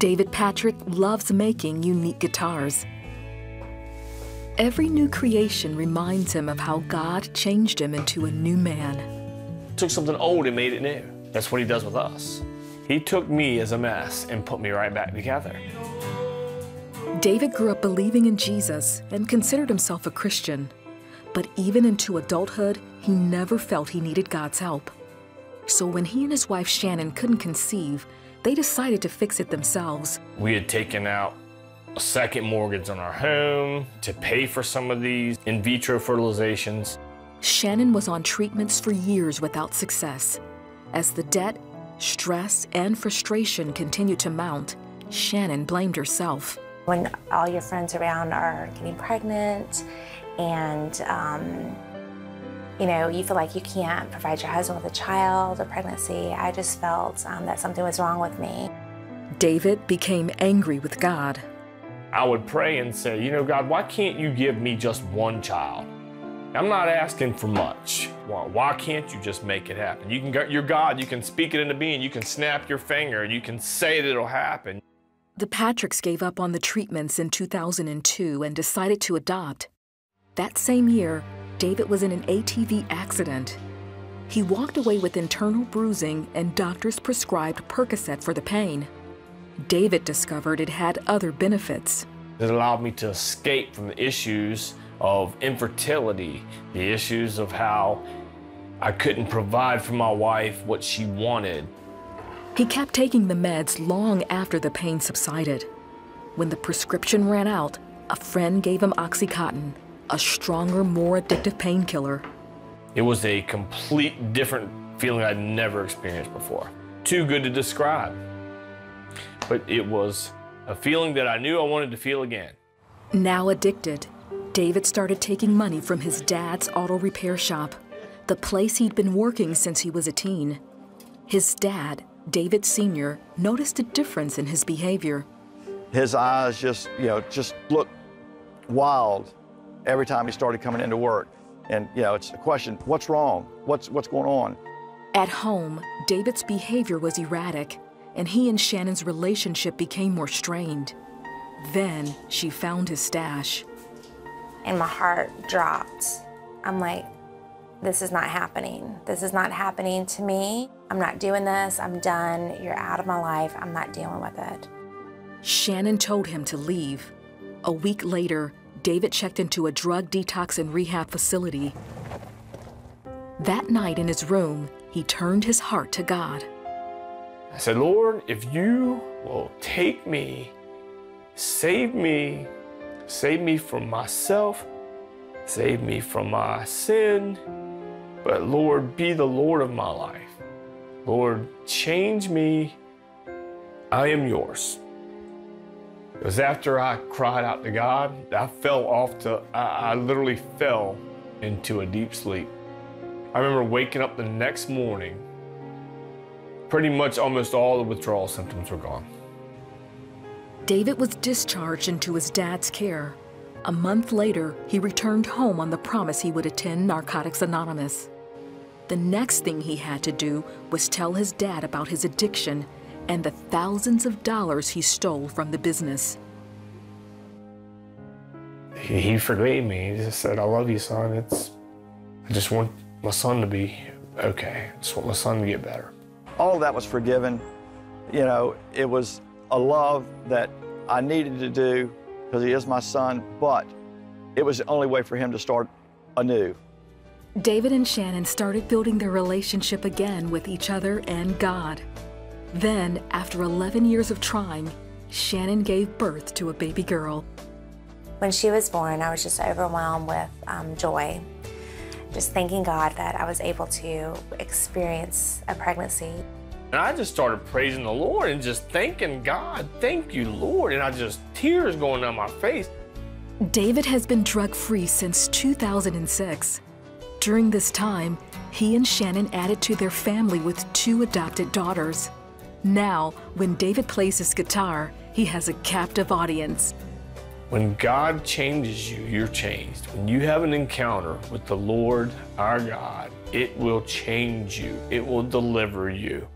David Patrick loves making unique guitars. Every new creation reminds him of how God changed him into a new man. Took something old and made it new. That's what he does with us. He took me as a mess and put me right back together. David grew up believing in Jesus and considered himself a Christian. But even into adulthood, he never felt he needed God's help. So when he and his wife Shannon couldn't conceive, they decided to fix it themselves. We had taken out a second mortgage on our home to pay for some of these in vitro fertilizations. Shannon was on treatments for years without success. As the debt, stress, and frustration continued to mount, Shannon blamed herself. When all your friends around are getting pregnant and um, you know, you feel like you can't provide your husband with a child, a pregnancy. I just felt um, that something was wrong with me. David became angry with God. I would pray and say, you know, God, why can't you give me just one child? I'm not asking for much. Why, why can't you just make it happen? You can, you're God, you can speak it into being, you can snap your finger, you can say that it'll happen. The Patricks gave up on the treatments in 2002 and decided to adopt. That same year, David was in an ATV accident. He walked away with internal bruising and doctors prescribed Percocet for the pain. David discovered it had other benefits. It allowed me to escape from the issues of infertility, the issues of how I couldn't provide for my wife what she wanted. He kept taking the meds long after the pain subsided. When the prescription ran out, a friend gave him Oxycontin, a stronger, more addictive painkiller. It was a complete different feeling I'd never experienced before. Too good to describe. But it was a feeling that I knew I wanted to feel again. Now addicted, David started taking money from his dad's auto repair shop, the place he'd been working since he was a teen. His dad, David Sr., noticed a difference in his behavior. His eyes just, you know, just looked wild every time he started coming into work. And, you know, it's a question, what's wrong? What's, what's going on? At home, David's behavior was erratic, and he and Shannon's relationship became more strained. Then she found his stash. And my heart dropped. I'm like, this is not happening. This is not happening to me. I'm not doing this. I'm done. You're out of my life. I'm not dealing with it. Shannon told him to leave. A week later, David checked into a drug detox and rehab facility. That night in his room, he turned his heart to God. I said, Lord, if you will take me, save me, save me from myself, save me from my sin, but Lord, be the Lord of my life. Lord, change me. I am yours. It was after I cried out to God, I fell off to, I, I literally fell into a deep sleep. I remember waking up the next morning, pretty much almost all the withdrawal symptoms were gone. David was discharged into his dad's care. A month later, he returned home on the promise he would attend Narcotics Anonymous. The next thing he had to do was tell his dad about his addiction and the thousands of dollars he stole from the business. He forgave me. He just said, I love you, son. It's, I just want my son to be okay. I just want my son to get better. All of that was forgiven. You know, it was a love that I needed to do because he is my son, but it was the only way for him to start anew. David and Shannon started building their relationship again with each other and God. Then, after 11 years of trying, Shannon gave birth to a baby girl. When she was born, I was just overwhelmed with um, joy. Just thanking God that I was able to experience a pregnancy. And I just started praising the Lord and just thanking God. Thank you, Lord. And I just, tears going down my face. David has been drug free since 2006. During this time, he and Shannon added to their family with two adopted daughters. Now, when David plays his guitar, he has a captive audience. When God changes you, you're changed. When you have an encounter with the Lord our God, it will change you, it will deliver you.